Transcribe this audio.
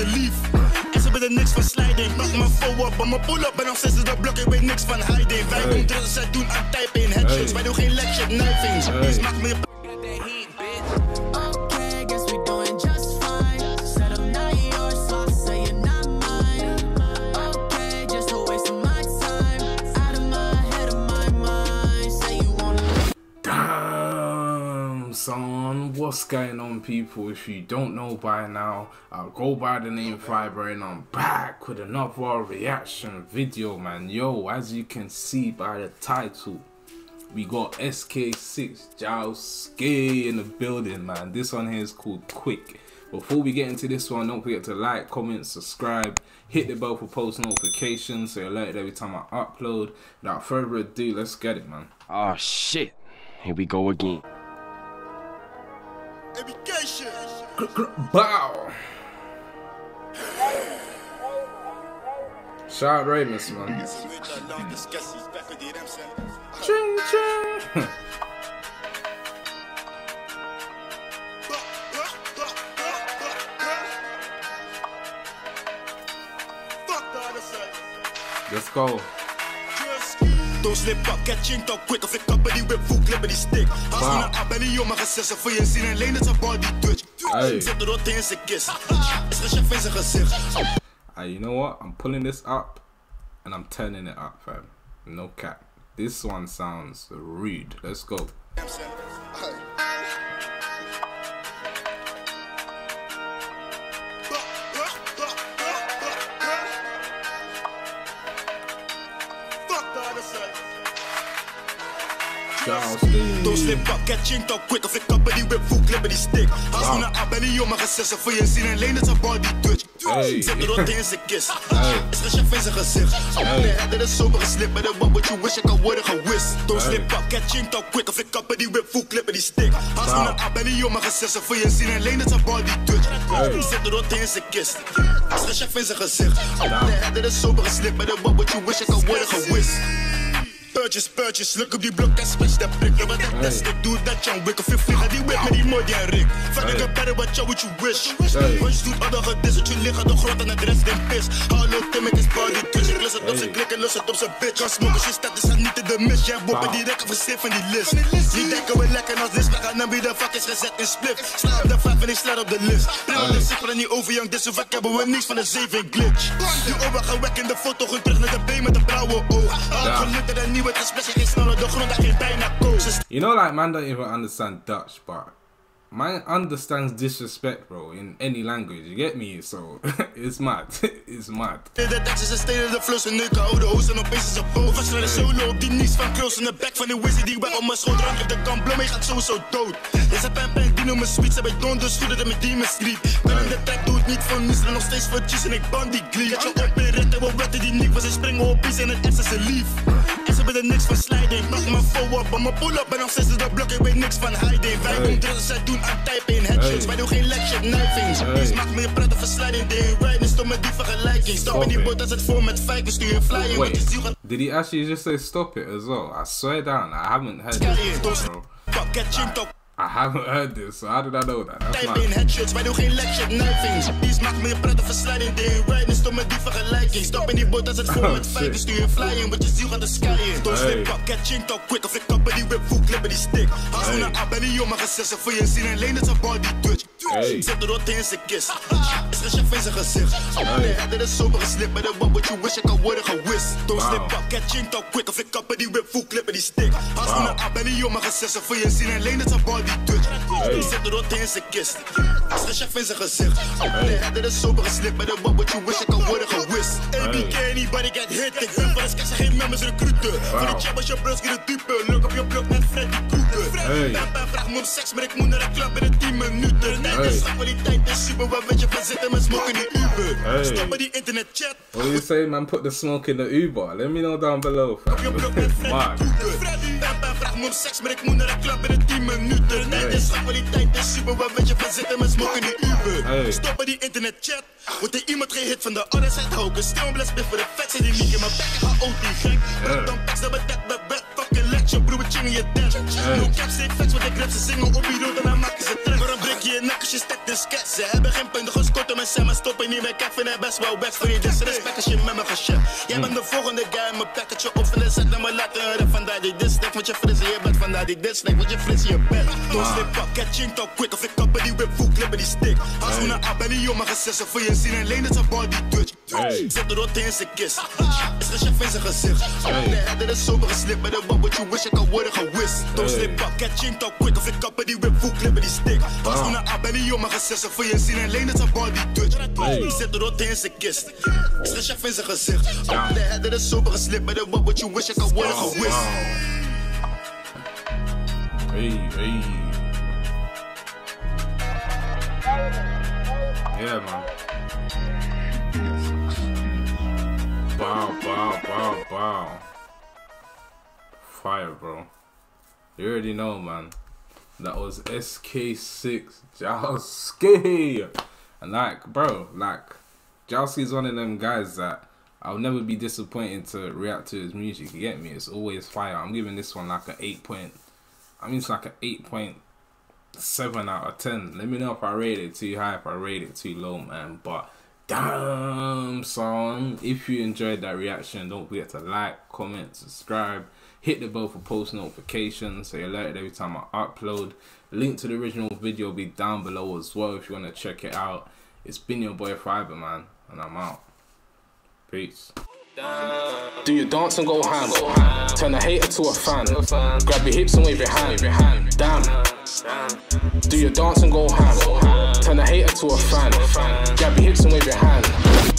ze lief. En ze willen niks van sliding. Pak mijn flow op, maar pull up. En dan zitten ze de blok, ik weet niks van hiding. Wij doen drugs, zij doen aan typing. Headshots, wij doen geen lecture, knifings. Please, maak me son, what's going on, people? If you don't know by now, I'll go by the name Fibre, and I'm back with another reaction video, man. Yo, as you can see by the title, we got SK6 Jxrrski in the building, man. This one here is called Quick. Before we get into this one, don't forget to like, comment, subscribe, hit the bell for post notifications so you're alerted every time I upload. Without further ado, let's get it, man. Oh shit. Here we go again. Education. Bow. Shout out Reimas, man. Ching ching. Let's go. Don't slip up, catch catching talk quick of ik kappen die whip, voel klippen die stick. Als we naar Abelly, joh, maar gezessen voor je zien alleen dat zijn body touch. Hey. Zet de rot in zijn kist. Is geen chef in zijn gezicht. You know what? I'm pulling this up and I'm turning it up, fam. No cap. This one sounds rude. Let's go. Jxrrski. Don't slip up, catching talk quick of ik kappen die whip, voel klippen die stick. Als we naar Abelly, joh, maar gezessen voor je zien alleen dat zijn body touch. Hey. Zet de rot in zijn kist. Hey. Is geen chef in zijn gezicht. Hey. Nee, hij is sober geslip, maar de what would you wish ik kan worden gewist. Don't Hey. slip up, catching talk quick of ik kappen die whip, voel klippen die stick. We Wow. naar Abelly, joh, maar gezessen voor je zien alleen dat zijn body touch. Hey. Zet de rot in zijn kist. Is geen chef in zijn gezicht. Nee, hij is sober geslip, maar de what would you wish ik kan worden gewist. Purchase, purchase, look op die blok en smash dat prik. Ja, wat dat test, ik doe dat John Wick. Of je vliegen die whip met die modi en rik. Ik heb better what you, what you wish. Rush doet alle gedis, dat je liggen de grond en het rest in pis. Hallo Tim, ik is body touch. Ik lus het op zijn klik en lus het op zijn bitch. Kan smoken, je staat, is niet in de mis. Jij boppen Wow. direct afgestift van die list. Die denken we lekker als dit. We gaan naar wie de fuck is gezet in split. Sla op de vijf en ik sla op de list. Brengen de Hey. zip er niet over, young. Dit zo vaak hebben we niks van de zeven glitch. Die overgewekkende foto, gewoon terug naar de B met een blauwe oog. Al en is best geen sneller. De grond, daar geen bijna koos. Ze You know, like man don't even understand Dutch, but man understands disrespect, bro, in any language. You get me? So it's mad. it's mad. Is steden, de flows en neuken, oude hoes en opeens is ze boven. Was naar de solo op die niets van Kroos in de van de wizard die weg op mijn schoot. Rank op de kant, bloem, je gaat sowieso dood. Deze pen pen, die noemen sweet, ze bij donders, schudden dat met Demon Street. Ben in de trap, doe het niet voor niets, nog steeds voor cheese en ik die glee. Dat je op in rit en we wetten die niet, want ze springen op pies en het S is ze lief. En ze willen niks van sliding, pak mijn flow op, maar mijn pull up en dan zitten ze de blok, ik weet niks van hiding. Wij doen drugs, zij doen aan typing, headshots, wij doen geen lecture, knifings. Please, maak me praten verslijding, day right, stop met die vergelijking. Stop in die boot als het vol met fijken, stuur je flying, want je ziel gaat Wait, did he actually just say stop it as well? I swear down, I haven't heard carrying. this, Don't bro. fuck, catching talk. I haven't heard this, so how did I know that? That's in headshots, wij doen geen lecture, knifings. Please, maak me je praten verslijding, day right, stop met die vergelijking. Stop in die boot als het oh, vol met fijken, shit. stuur flying, want je ziel gaat de sky in. Don't Hey. slip up, catching talk quick, of ik kappen die whip, voel klippen die stick. Als we Hey. naar Abelly, joh, gezessen voor je zien alleen dat zijn body touch. Hey. Zet de rot in zijn kist. Is geen chef in zijn gezicht. Nee, hij is sober geslip, maar de what would you wish ik kan worden gewist. Don't Wow. slip up, catching talk quick, of ik kappen die whip, voel klippen die stick. Als we Wow. naar joh, maar gezessen voor je zien alleen dat zijn body touch. Hey. Zet de rot in zijn kist. Is geen chef in zijn gezicht. Nee, hij is sober geslip, maar de what would you wish ik kan worden gewist. ABK, anybody get hit. Ik ben van de sketch, geen members recruiten. Voor de jab als je bros, get het diepe. Look op je blok met Freddy Krueger. Hey. Ben ben vraag me om seks, maar ik moet naar de club in 10 minuten. Nee, Hey. de kwaliteit is super, waar weet je van zitten met smoke in die Uber. Hey. Stop met die internet chat. What do you say, man? Put the smoke in the Uber. Let me know down below, Op je blok met fam. Freddy Mad. Krueger. Ben ben vraag me om seks, maar ik moet naar de club in 10 minuten. Nee, Hey. de kwaliteit is super, waar weet je van zitten met smoke in die Uber. Hey. Stop met die internet chat. Wordt er iemand gehit van de other side hoken. Stil voor de die leak in mijn. Ga OT gek. Yeah. Dan packs dat betek, bed, je broer ching in je tent. No cap, steek facts, want ik rap ze zingen op die road en dan maken ze trek. Waarom breek je nek als je stekt de skets? Ze hebben geen punten gescoord om mijn maar stoppen niet meer. Kijk, vind best wel best voor je disrespect als je met me geschat. Jij bent de volgende guy, mijn pakketje op van de set en me laten horen vandaar die disrespect. Want je fris in je bed, vandaar die disrespect, want je fris in je bed. Don't ah. slip up, catch ching talk quick of ik kap bij die whip, voel clip die stick. Als we naar ab en die jongen gesessen voor je zien en leen dat zijn body twitch. Hey. Zet de rot in zijn kist. Is geen chef in zijn gezicht. Hey. De header is sober geslipt met een what you wish ik kan worden gewist. Don't slip up, catch ching talk quick of ik kap bij die whip, voel clip die stick. Als we naar ab en die jongen gesessen voor je zien en leen dat zijn body twitch. Hey. Zet de rot in zijn kist. Is geen chef in zijn gezicht. De header is sober geslipt met een what you wish ik kan worden Wow, ah. gewist. Hey, hey. Yeah, man. Wow, wow, wow, wow. Fire, bro. You already know, man. That was SK6 Jxrrski. And like, bro, like, Jxrrski's one of them guys that I'll never be disappointed to react to his music. You get me? It's always fire. I'm giving this one like an 8 I mean, it's like an 8.7 out of 10. Let me know if I rate it too high, if I rate it too low, man. But damn, son. If you enjoyed that reaction, don't forget to like, comment, subscribe. Hit the bell for post notifications so you're alerted every time I upload. Link to the original video will be down below as well if you want to check it out. It's been your boy Fibre Man, and I'm out. Peace. Do your dance and go ham. Turn a hater to a fan. Grab your hips and wave your hand. Damn. Do your dance and go ham. Turn a hater to a fan. Grab your hips and wave your hand.